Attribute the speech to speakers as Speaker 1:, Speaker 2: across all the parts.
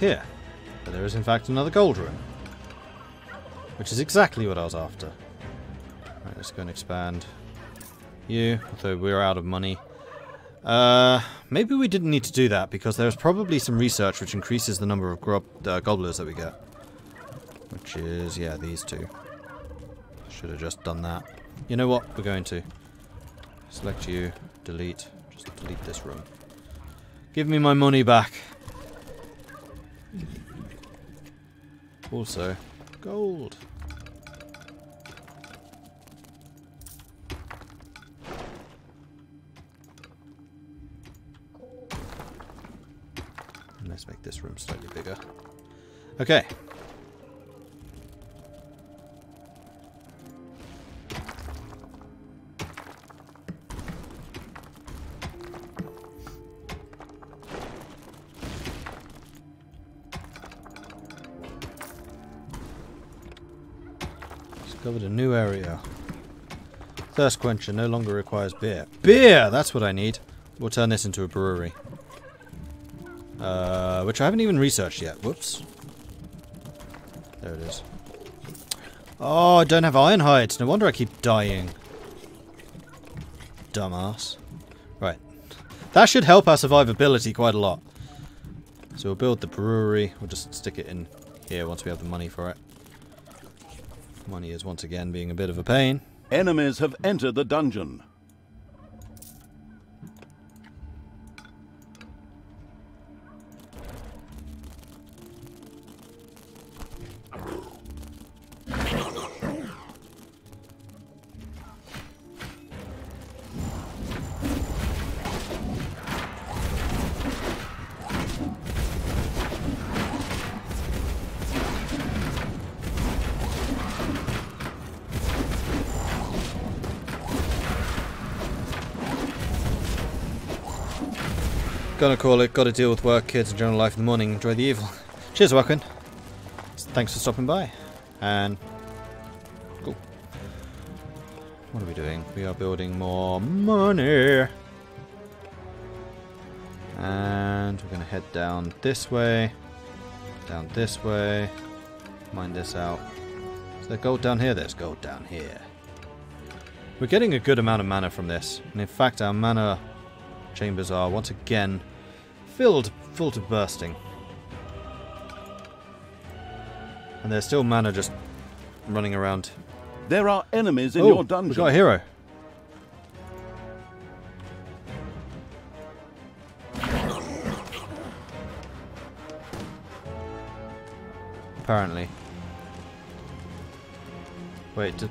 Speaker 1: Here. But there is in fact another gold room. Which is exactly what I was after. Right, let's go and expand you, although we're out of money. Uh, maybe we didn't need to do that because there's probably some research which increases the number of uh, gobblers that we get. Which is, yeah, these two. Should have just done that. You know what? We're going to. Select you, delete. Just delete this room. Give me my money back. Also, gold. Let's make this room slightly bigger. Okay. Discovered a new area. Thirst quencher no longer requires beer. Beer! That's what I need. We'll turn this into a brewery. Uh, which I haven't even researched yet. Whoops. There it is. Oh, I don't have iron hides. No wonder I keep dying. Dumbass. Right. That should help our survivability quite a lot. So we'll build the brewery. We'll just stick it in here once we have the money for it. Money is once again being a bit of a pain.
Speaker 2: Enemies have entered the dungeon.
Speaker 1: Gonna call it. Gotta deal with work, kids, and general life in the morning. Enjoy the evil. Cheers, Joaquin. Thanks for stopping by. And... Cool. What are we doing? We are building more money. And we're gonna head down this way. Down this way. Mine this out. Is there gold down here? There's gold down here. We're getting a good amount of mana from this. And in fact, our mana chambers are once again filled full to bursting. And there's still mana just running around.
Speaker 2: There are enemies in
Speaker 1: oh,
Speaker 2: your dungeon.
Speaker 1: we got a hero. Apparently. Wait, d-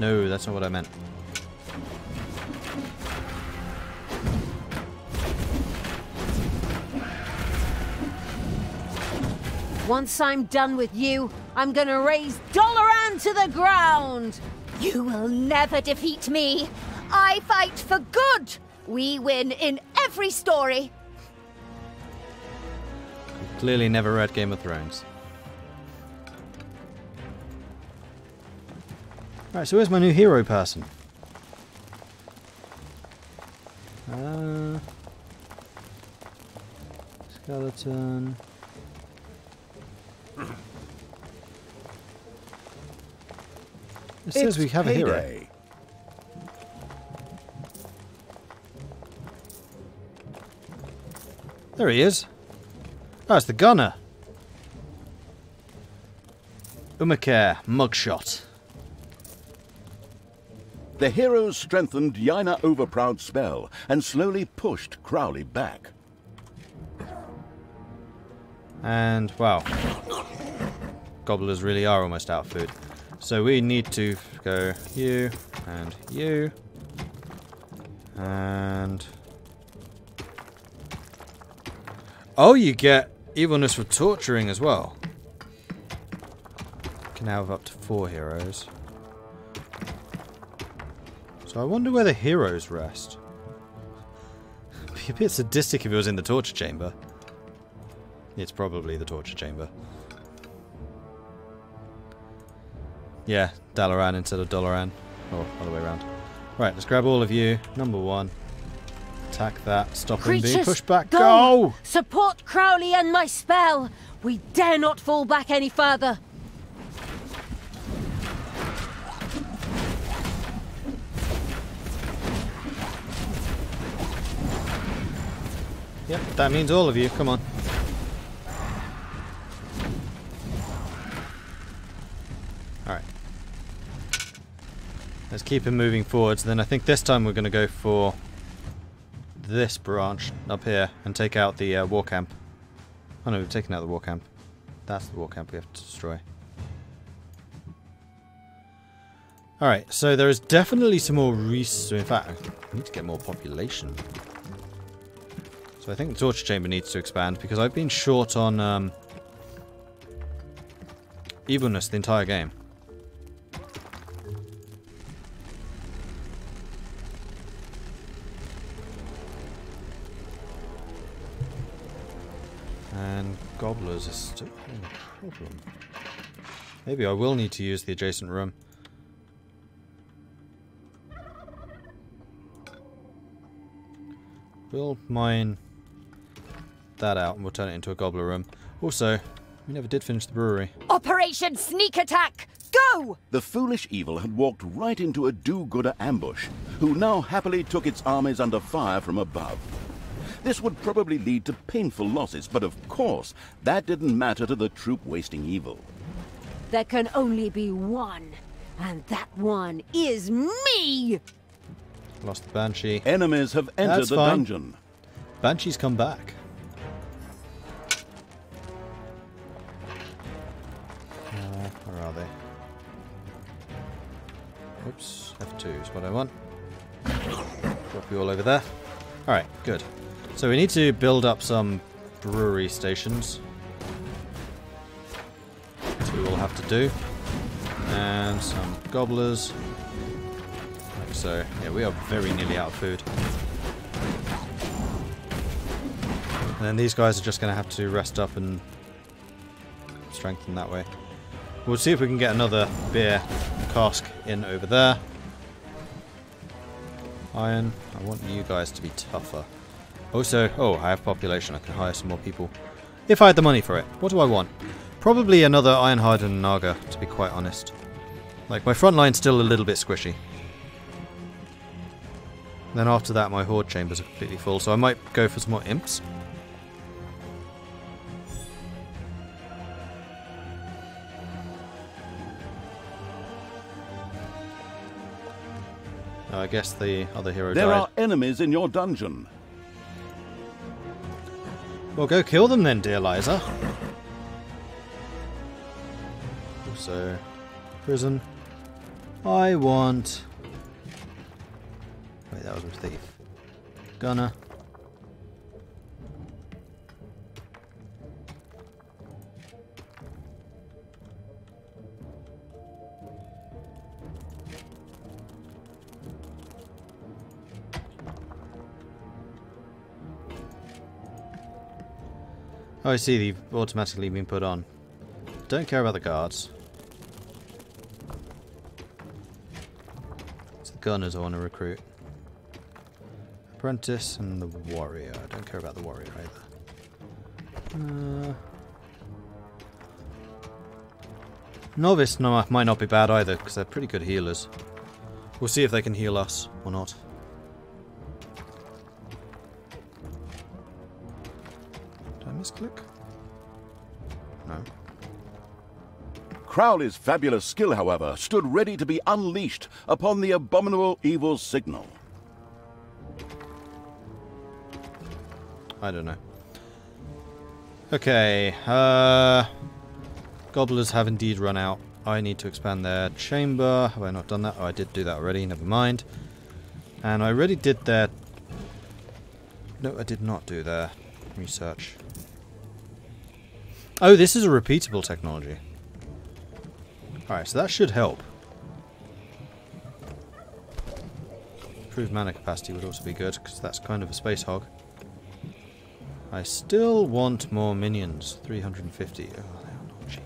Speaker 1: no, that's not what I meant.
Speaker 3: Once I'm done with you, I'm gonna raze Dolaran to the ground!
Speaker 4: You will never defeat me. I fight for good. We win in every story.
Speaker 1: Clearly never read Game of Thrones. Right, so where's my new hero person? Uh, skeleton. It says
Speaker 2: It's
Speaker 1: we have a hero. There he is. Oh, it's the gunner. Umakare, mugshot.
Speaker 2: The heroes strengthened Yaina Overproud's spell and slowly pushed Crowley back.
Speaker 1: And, wow. Gobblers really are almost out of food. So we need to go you, and you, and... Oh, you get evilness for torturing as well. Can now have up to four heroes. So I wonder where the heroes rest. Be a bit sadistic if it was in the torture chamber. It's probably the torture chamber. Yeah, Dalaran instead of Dolaran. Or other way around. Right, let's grab all of you. Number one. Attack that. Stop him being
Speaker 3: Creatures,
Speaker 1: pushed back.
Speaker 3: go!
Speaker 1: Go!
Speaker 3: Support Crowley and my spell! We dare not fall back any further!
Speaker 1: Yep, that means all of you. Come on. Let's keep him moving forwards. Then I think this time we're going to go for this branch up here and take out the uh, war camp. Oh no, we've taken out the war camp. That's the war camp we have to destroy. Alright, so there is definitely some more resources. In fact, I need to get more population. So I think the torture chamber needs to expand because I've been short on um, evilness the entire game. Gobblers is still a problem. Maybe I will need to use the adjacent room. We'll mine that out and we'll turn it into a gobbler room. Also, we never did finish the brewery.
Speaker 4: Operation Sneak Attack! Go!
Speaker 2: The foolish evil had walked right into a do-gooder ambush, who now happily took its armies under fire from above. This would probably lead to painful losses, but of course, that didn't matter to the troop-wasting evil.
Speaker 3: There can only be one, and that one is me!
Speaker 1: Lost the Banshee.
Speaker 2: Enemies have entered
Speaker 1: That's
Speaker 2: the
Speaker 1: fine.
Speaker 2: dungeon.
Speaker 1: Banshee's come back. Uh, where are they? Oops, F2 is what I want. Drop you all over there. Alright, good. So we need to build up some brewery stations. Which we will have to do. And some gobblers. Like so. Yeah, we are very nearly out of food. And then these guys are just going to have to rest up and strengthen that way. We'll see if we can get another beer cask in over there. Iron, I want you guys to be tougher. Also, oh, I have population. I can hire some more people. If I had the money for it. What do I want? Probably another Ironhide and Naga, to be quite honest. Like, my front line's still a little bit squishy. Then after that, my Horde chambers are completely full, so I might go for some more Imps. I guess the other hero
Speaker 2: There
Speaker 1: died.
Speaker 2: are enemies in your dungeon.
Speaker 1: Well, go kill them then, dear Liza. Also, prison. I want. Wait, that was a thief. Gunner. Oh, I see, they've automatically been put on. Don't care about the guards. It's the gunners I want to recruit. Apprentice and the warrior. I don't care about the warrior either. Uh, novice no, might not be bad either, because they're pretty good healers. We'll see if they can heal us or not. Misclick? No.
Speaker 2: Crowley's fabulous skill, however, stood ready to be unleashed upon the abominable evil signal.
Speaker 1: I don't know. Okay, uh... Gobblers have indeed run out. I need to expand their chamber. Have I not done that? Oh, I did do that already. Never mind. And I already did their... No, I did not do their research. Oh, this is a repeatable technology. Alright, so that should help. Improved mana capacity would also be good, because that's kind of a space hog. I still want more minions. 350. Oh, they are not cheap.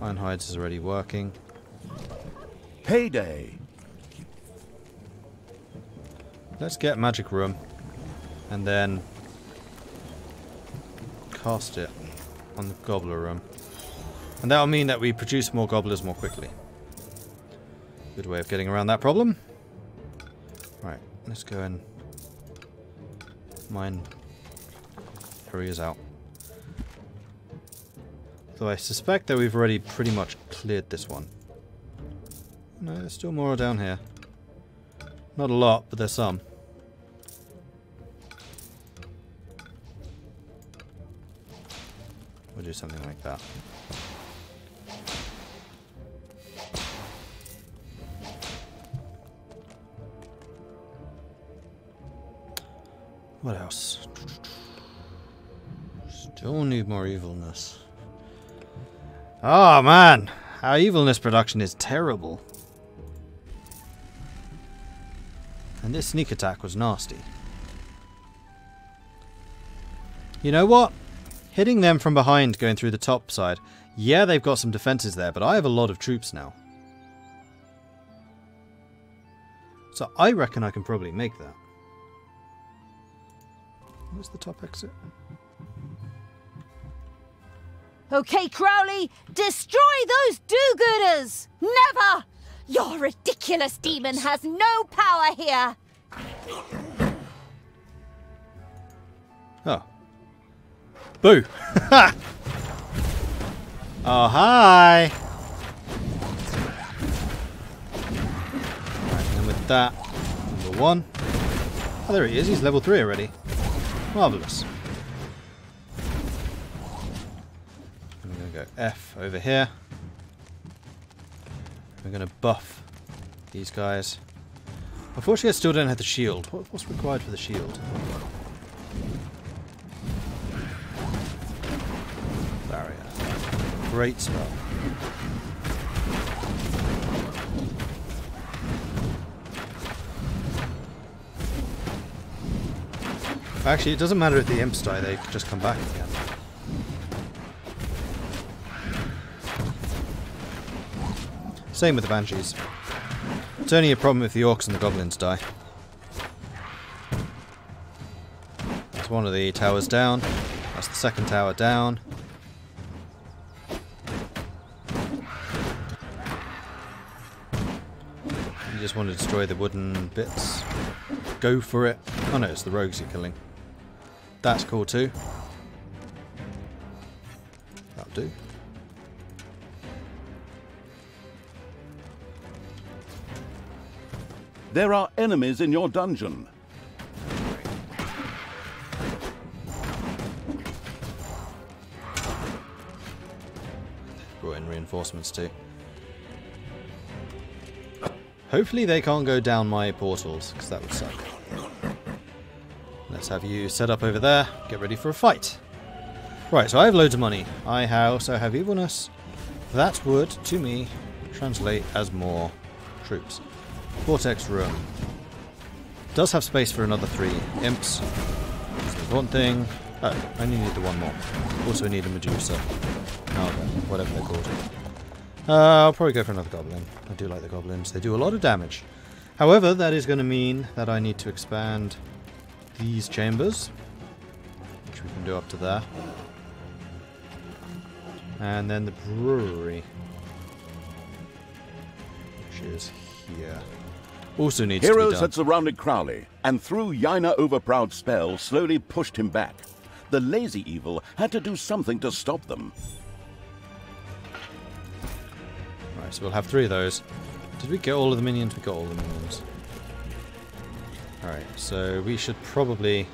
Speaker 1: Ironhides is already working.
Speaker 2: Payday!
Speaker 1: let's get magic room and then cast it on the gobbler room. And that'll mean that we produce more gobblers more quickly. Good way of getting around that problem. Right, let's go and mine areas out. Though I suspect that we've already pretty much cleared this one. No, there's still more down here. Not a lot, but there's some. Something like that. What else? Still need more evilness. Oh man, our evilness production is terrible. And this sneak attack was nasty. You know what? Hitting them from behind going through the top side. Yeah, they've got some defenses there, but I have a lot of troops now. So I reckon I can probably make that. Where's the top exit?
Speaker 3: Okay, Crowley, destroy those do-gooders!
Speaker 4: Never! Your ridiculous demon has no power here!
Speaker 1: Oh. Boo! oh, hi! Right, and with that, number one. Oh, there he is. He's level three already. Marvellous. I'm going to go F over here. We're going to buff these guys. Unfortunately, I still don't have the shield. What, what's required for the shield? Great spell. Actually, it doesn't matter if the imps die, they just come back again. Same with the banshees. It's only a problem if the orcs and the goblins die. That's one of the towers down. That's the second tower down. Just want to destroy the wooden bits. Go for it. Oh no, it's the rogues you're killing. That's cool too. That'll do.
Speaker 2: There are enemies in your dungeon.
Speaker 1: Brought in reinforcements too. Hopefully they can't go down my portals, because that would suck. Let's have you set up over there. Get ready for a fight. Right, so I have loads of money. I also have evilness. That would, to me, translate as more troops. Vortex room. Does have space for another three imps. That's important thing. Oh, I only need the one more. Also need a Medusa. Oh, whatever they're called. Uh, I'll probably go for another goblin. I do like the goblins. They do a lot of damage. However, that is going to mean that I need to expand these chambers, which we can do up to there. And then the brewery, which is here. Also needs
Speaker 2: Heroes
Speaker 1: to be
Speaker 2: had surrounded Crowley, and through Yaina Overproud's spell, slowly pushed him back. The lazy evil had to do something to stop them.
Speaker 1: So we'll have three of those. Did we get all of the minions? We got all the minions. Alright, so we should probably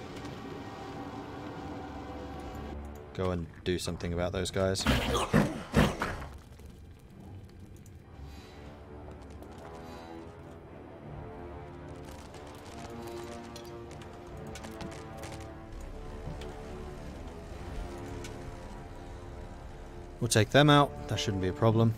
Speaker 1: go and do something about those guys. We'll take them out. That shouldn't be a problem.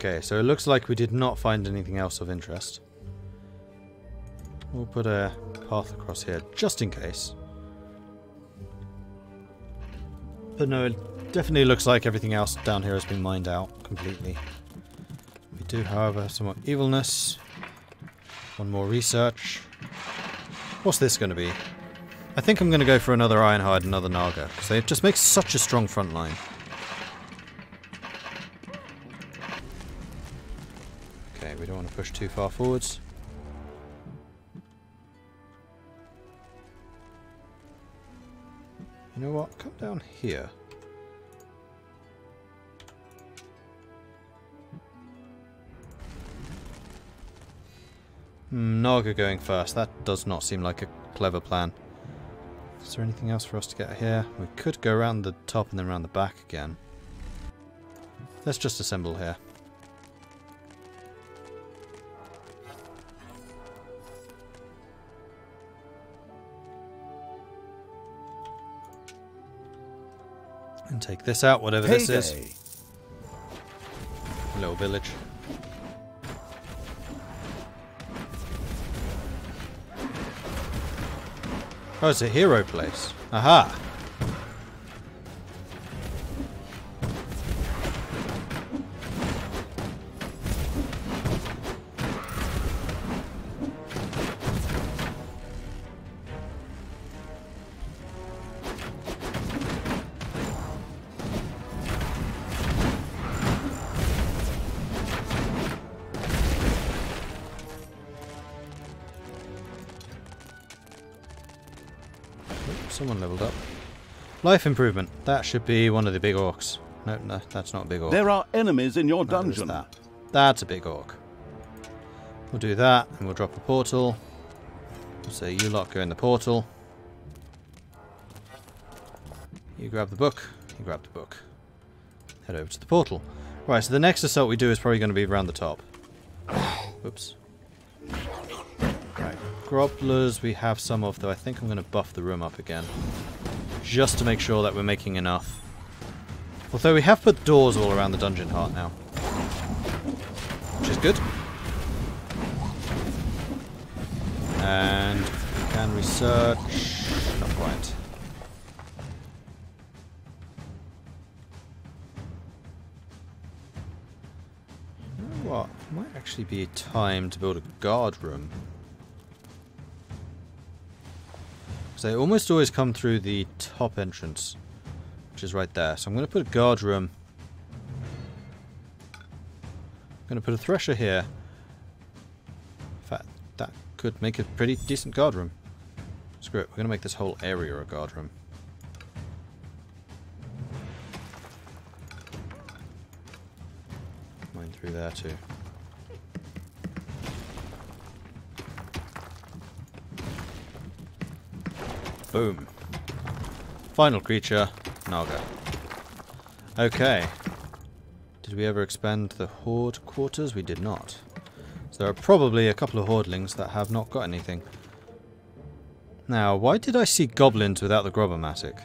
Speaker 1: Okay, so it looks like we did not find anything else of interest. We'll put a path across here, just in case. But no, it Definitely looks like everything else down here has been mined out completely. We do, however, have some more evilness. One more research. What's this going to be? I think I'm going to go for another Ironhide, and another Naga, because they just make such a strong front line. Push too far forwards. You know what? Come down here. Hmm, Naga going first. That does not seem like a clever plan. Is there anything else for us to get here? We could go around the top and then around the back again. Let's just assemble here. Take this out, whatever this is. Little village. Oh, it's a hero place. Aha! Someone leveled up. Life improvement. That should be one of the big orcs. No, no, that's not a big orc.
Speaker 2: There are enemies in your
Speaker 1: No,
Speaker 2: dungeon.
Speaker 1: that. That's a big orc. We'll do that, and we'll drop a portal. So you lot go in the portal. You grab the book. You grab the book. Head over to the portal. Right, so the next assault we do is probably going to be around the top. Whoops. Grobblers we have some of, though I think I'm going to buff the room up again. Just to make sure that we're making enough. Although we have put doors all around the dungeon heart now. Which is good. And we can research... Not quite. You know what? Might actually be time to build a guard room. They almost always come through the top entrance. Which is right there. So I'm going to put a guard room. I'm going to put a thresher here. In fact, that could make a pretty decent guard room. Screw it, we're going to make this whole area a guard room. Mine through there too. Boom. Final creature, Naga. Okay. Did we ever expand the Horde quarters? We did not. So there are probably a couple of Hordelings that have not got anything. Now, why did I see goblins without the Grobbermatic?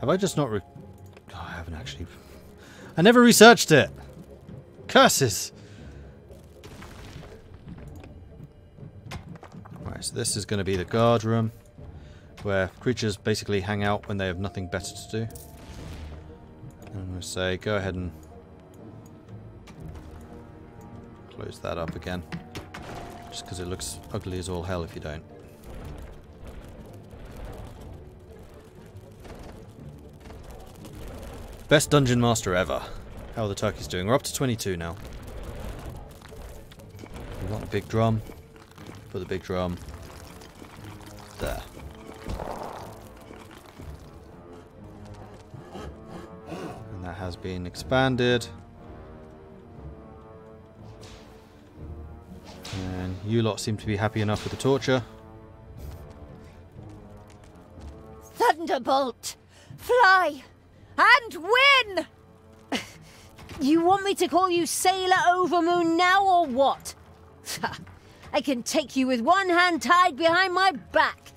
Speaker 1: Have I just not re- oh, I haven't actually... I never researched it! Curses! Right, so this is going to be the guard room where creatures basically hang out when they have nothing better to do. I'm going to say, go ahead and close that up again. Just because it looks ugly as all hell if you don't. Best dungeon master ever. How are the turkeys doing? We're up to 22 now. We want a big drum. Put the big drum there. Has been expanded. And you lot seem to be happy enough with the torture.
Speaker 4: Thunderbolt! Fly! And win!
Speaker 3: You want me to call you Sailor Overmoon now or what? I can take you with one hand tied behind my back.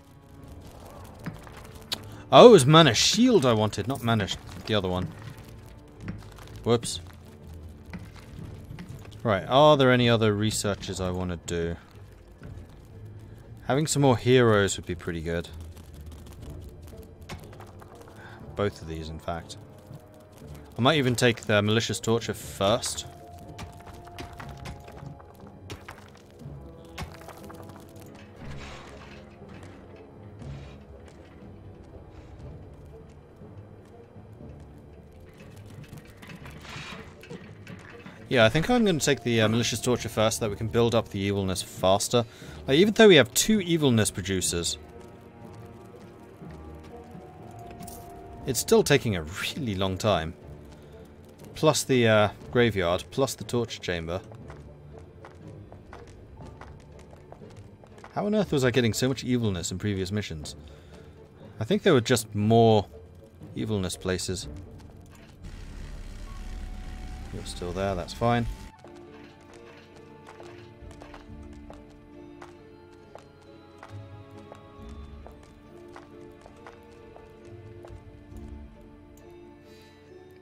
Speaker 1: Oh, it was Mana Shield I wanted, not Mana sh the other one. Whoops. Right, are there any other researches I want to do? Having some more heroes would be pretty good. Both of these, in fact. I might even take the malicious torture first. Yeah, I think I'm going to take the uh, malicious torture first so that we can build up the evilness faster. Like, even though we have two evilness producers, it's still taking a really long time. Plus the uh, graveyard, plus the torture chamber. How on earth was I getting so much evilness in previous missions? I think there were just more evilness places. You're still there, that's fine.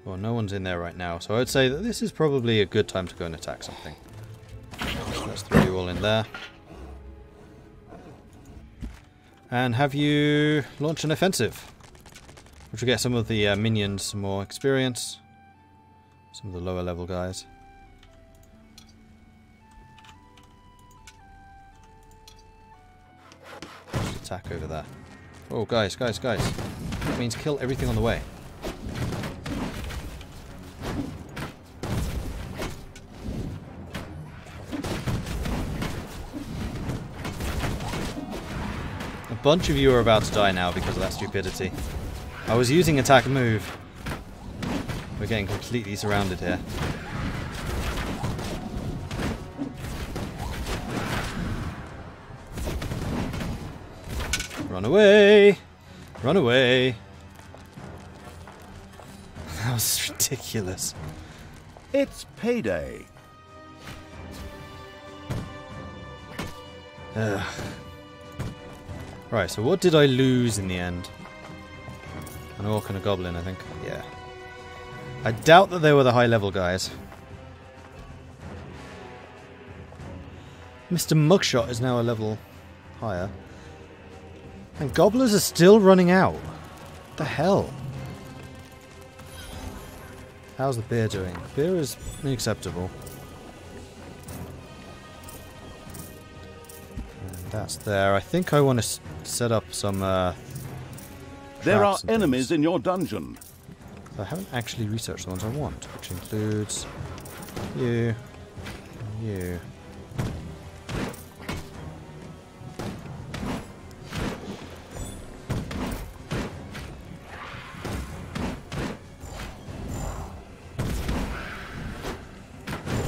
Speaker 1: Well, no one's in there right now, so I'd say that this is probably a good time to go and attack something. Let's throw you all in there. And have you launch an offensive. Which will get some of the uh, minions some more experience. Some of the lower level guys. Just attack over there. Oh, guys, guys, guys. That means kill everything on the way. A bunch of you are about to die now because of that stupidity. I was using attack move. We're getting completely surrounded here. Run away! Run away! That was ridiculous.
Speaker 2: It's payday.
Speaker 1: Ugh. Right, so what did I lose in the end? An orc and a goblin, I think. Yeah. I doubt that they were the high level guys. Mr. Mugshot is now a level higher. And gobblers are still running out. What the hell? How's the beer doing? Beer is acceptable. And that's there. I think I want to set up some uh,
Speaker 2: There are enemies
Speaker 1: things.
Speaker 2: in your dungeon.
Speaker 1: I haven't actually researched the ones I want, which includes you, you.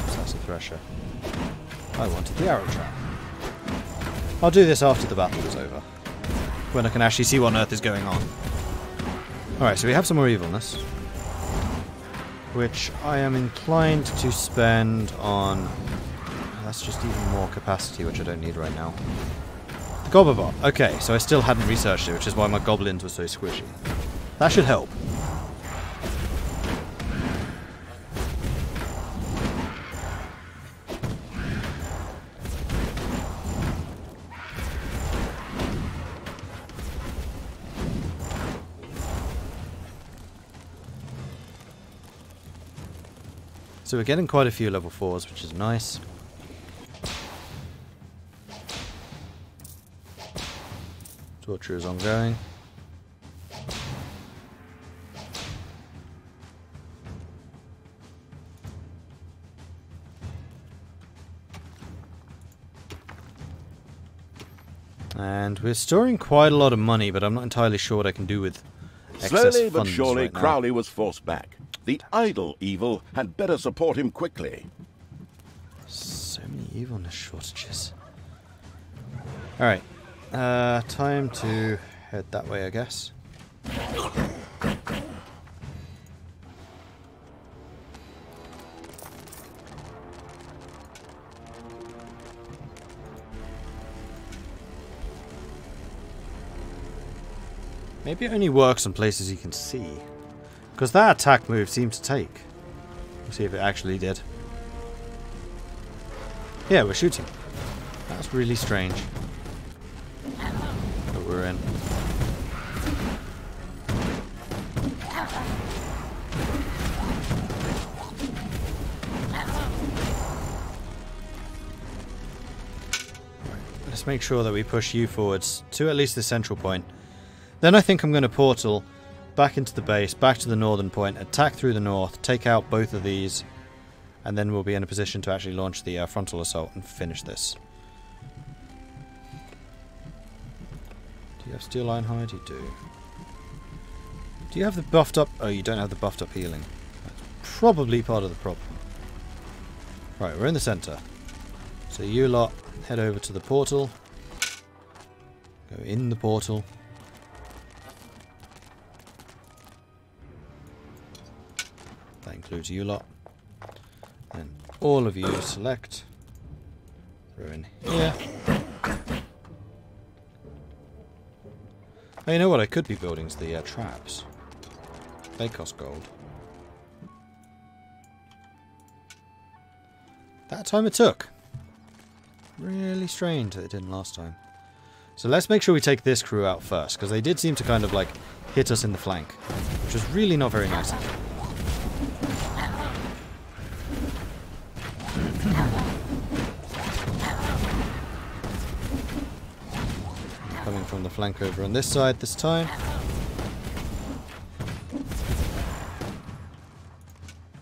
Speaker 1: That's a. I wanted the arrow trap. I'll do this after the battle is over, when I can actually see what on earth is going on. Alright, so we have some more evilness. Which I am inclined to spend on... That's just even more capacity, which I don't need right now. The. Okay, so I still hadn't researched it, which is why my goblins were so squishy. That should help. So we're getting quite a few level 4s, which is nice. Torture is ongoing. And we're storing quite a lot of money, but I'm not entirely sure what I can do with excess
Speaker 2: Slowly but surely,
Speaker 1: right.
Speaker 2: Crowley was forced back. The idle evil had better support him quickly.
Speaker 1: So many evilness shortages. Alright. Uh, time to head that way, I guess. Maybe it only works on places you can see. Because that attack move seems to take. See if it actually did. Yeah, we're shooting. That's really strange. That we're in. Let's make sure that we push you forwards to at least the central point. Then I think I'm going to portal back into the base, back to the northern point, attack through the north, take out both of these, and then we'll be in a position to actually launch the uh, frontal assault and finish this. Do you have steel iron hide? You do. Do you have the buffed up? Oh, you don't have the buffed up healing. That's probably part of the problem. Right, we're in the centre. So you lot head over to the portal. Go in the portal. Includes you lot. And all of you select. Throw in here. Oh, you know what I could be building the uh, traps. They cost gold. That time it took. Really strange that it didn't last time. So let's make sure we take this crew out first, because they did seem to kind of like hit us in the flank, which was really not very nice. The flank over on this side this time.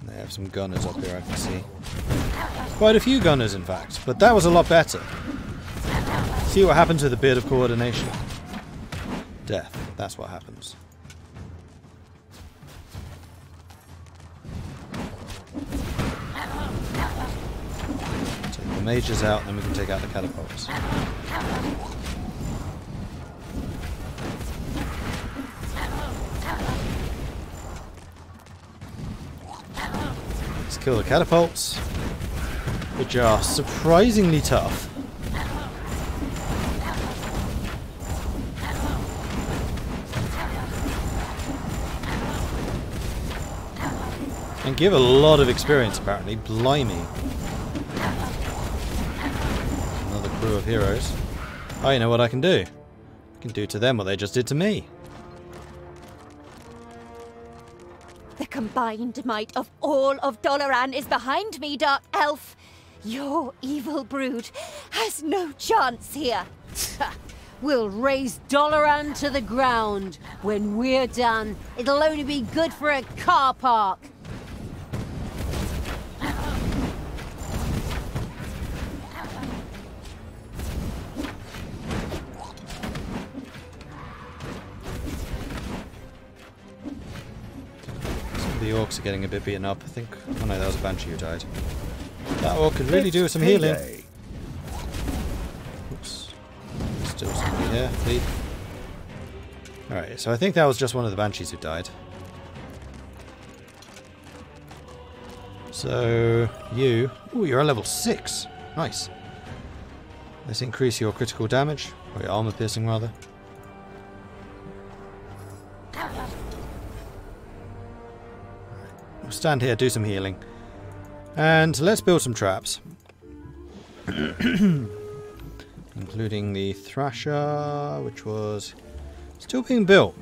Speaker 1: They have some gunners up here I can see. Quite a few gunners in fact, but that was a lot better. See what happens with a bit of coordination? Death, that's what happens. Take the mages out, then we can take out the catapults. Kill the catapults, which are surprisingly tough. And give a lot of experience, apparently. Blimey. Another crew of heroes. Oh, you know what I can do? I can do to them what they just did to me.
Speaker 4: The combined might of all of Dolaran is behind me, Dark Elf. Your evil brood has no chance here.
Speaker 3: We'll raze Dolaran to the ground. When we're done, it'll only be good for a car park.
Speaker 1: Orcs are getting a bit beaten up. I think. Oh no, that was a banshee who died. That orc could really do with some healing. Oops. Still somebody here. Alright, so I think that was just one of the banshees who died. So, you... Ooh, you're a level 6. Nice. Let's increase your critical damage. Or your armor piercing, rather. Stand here, do some healing. And let's build some traps. Including the Thrasher, which was still being built.